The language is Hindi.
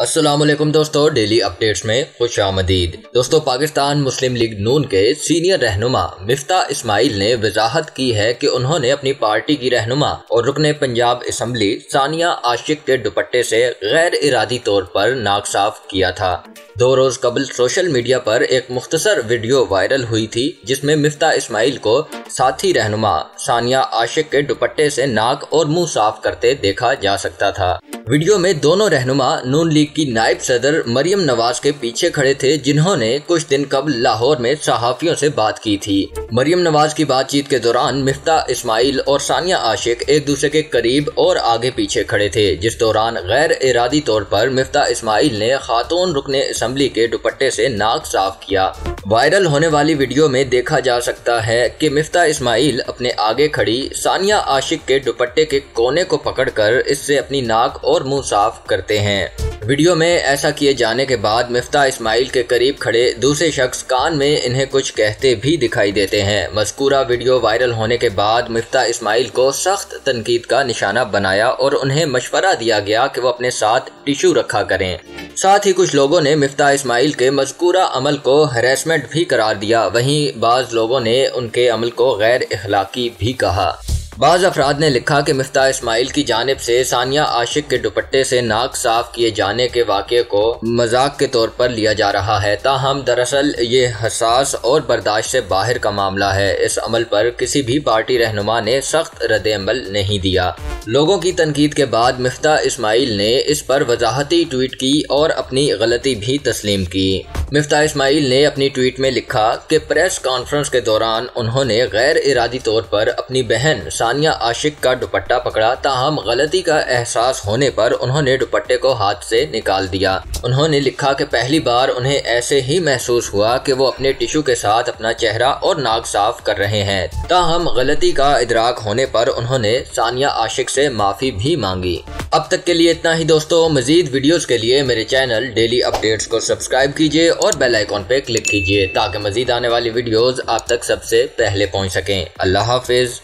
असलम दोस्तों, डेली अपडेट्स में खुश आमदीद। दोस्तों, पाकिस्तान मुस्लिम लीग नून के सीनियर रहनुमा मिफ्ता इस्माइल ने वजाहत की है कि उन्होंने अपनी पार्टी की रहनुमा और रुकने पंजाब असम्बली सानिया आशिक के दुपट्टे से गैर इरादी तौर पर नाक साफ़ किया था। दो रोज कबल सोशल मीडिया पर एक मुख्तसर वीडियो वायरल हुई थी, जिसमें मिफ्ता इस्माइल को साथी रहनुमा सानिया आशिक के दुपट्टे से नाक और मुँह साफ़ करते देखा जा सकता था। वीडियो में दोनों रहनुमा नून लीग की नायब सदर मरियम नवाज़ के पीछे खड़े थे, जिन्होंने कुछ दिन कबल लाहौर में सहाफियों से बात की थी। मरियम नवाज़ की बातचीत के दौरान मिफ्ता, इस्माइल और सानिया आशिक एक दूसरे के करीब और आगे पीछे खड़े थे। जिस दौरान गैर इरादी तौर पर मिफ्ता, इस्माइल ने खातून रुकने असम्बली के दुपट्टे से नाक साफ़ किया। वायरल होने वाली वीडियो में देखा जा सकता है कि मिफ्ता, इस्माइल अपने आगे खड़ी सानिया आशिक के दुपट्टे के कोने को पकड़कर इससे अपनी नाक और मुँह साफ़ करते हैं। वीडियो में ऐसा किए जाने के बाद मिफ्ता इस्माइल के करीब खड़े दूसरे शख्स कान में इन्हें कुछ कहते भी दिखाई देते हैं। मस्कूरा वीडियो वायरल होने के बाद मिफ्ता इस्माइल को सख्त तनकीद का निशाना बनाया और उन्हें मशवरा दिया गया कि वो अपने साथ टिश्यू रखा करें। साथ ही कुछ लोगों ने मिफ्ता इस्माइल के मजकूरा अमल को हरेसमेंट भी करार दिया। वहीं बाज लोगों ने उनके अमल को गैर अखलाकी भी कहा। बाज़ अफराद ने लिखा कि मफ्ता इसमाइल की जानब से सानिया आशिक के दुपट्टे से नाक साफ़ किए जाने के वाक़े को मज़ाक के तौर पर लिया जा रहा है। ताहम, दरअसल, ये हसास और बर्दाश्त से बाहर का मामला है। इस अमल पर किसी भी पार्टी रहनुमा ने सख्त रद्द अमल नहीं दिया। लोगों की तनकीद के बाद मिफ्ता इस्माइल ने इस पर वजाहती ट्वीट की और अपनी गलती भी तस्लीम की। मिफ्ता इस्माइल ने अपनी ट्वीट में लिखा कि प्रेस कॉन्फ्रेंस के दौरान उन्होंने गैर इरादी तौर पर अपनी बहन सानिया आशिक का दुपट्टा पकड़ा, ताहम गलती का एहसास होने पर उन्होंने दुपट्टे को हाथ से निकाल दिया। उन्होंने लिखा कि पहली बार उन्हें ऐसे ही महसूस हुआ कि वो अपने टिश्यू के साथ अपना चेहरा और नाक साफ़ कर रहे हैं। ताहम गलती का इदराक होने पर उन्होंने सानिया आशिक से माफ़ी भी मांगी। अब तक के लिए इतना ही दोस्तों। मजीद वीडियोस के लिए मेरे चैनल डेली अपडेट्स को सब्सक्राइब कीजिए और बेल आइकॉन पे क्लिक कीजिए ताकि मजीद आने वाली वीडियोस आप तक सबसे पहले पहुँच सकें। अल्लाह हाफिज़।